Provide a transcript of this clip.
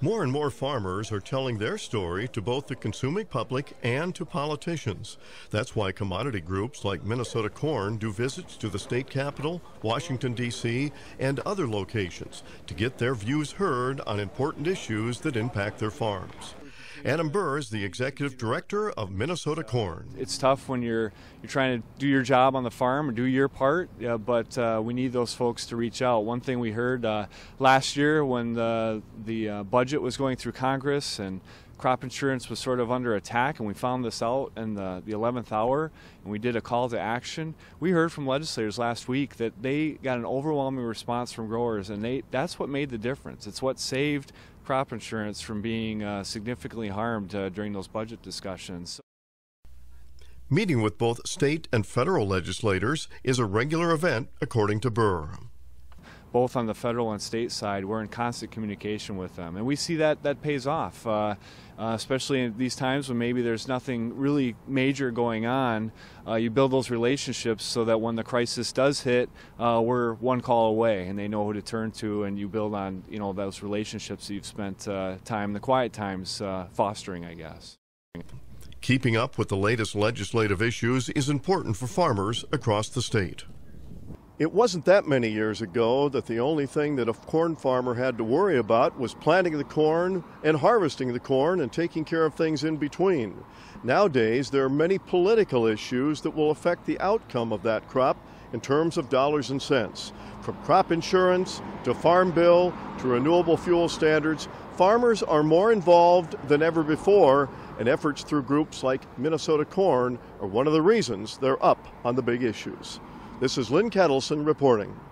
More and more farmers are telling their story to both the consuming public and to politicians. That's why commodity groups like Minnesota Corn do visits to the state capitol, Washington, D.C., and other locations to get their views heard on important issues that impact their farms. Adam Birr is the executive director of Minnesota Corn. It's tough when you're you're trying to do your job on the farm and do your part, uh, but uh, we need those folks to reach out. One thing we heard uh, last year when the the uh, budget was going through Congress and crop insurance was sort of under attack, and we found this out in the, the 11th hour, and we did a call to action. We heard from legislators last week that they got an overwhelming response from growers, and they that's what made the difference. It's what saved crop insurance from being uh, significantly harmed uh, during those budget discussions. Meeting with both state and federal legislators is a regular event, according to Birr both on the federal and state side, we're in constant communication with them, and we see that that pays off, uh, uh, especially in these times when maybe there's nothing really major going on. Uh, you build those relationships so that when the crisis does hit, uh, we're one call away, and they know who to turn to, and you build on you know those relationships you've spent uh, time, the quiet times, uh, fostering, I guess. Keeping up with the latest legislative issues is important for farmers across the state. It wasn't that many years ago that the only thing that a corn farmer had to worry about was planting the corn and harvesting the corn and taking care of things in between. Nowadays, there are many political issues that will affect the outcome of that crop in terms of dollars and cents. From crop insurance to farm bill to renewable fuel standards, farmers are more involved than ever before, and efforts through groups like Minnesota Corn are one of the reasons they're up on the big issues. This is Lynn Ketelsen reporting.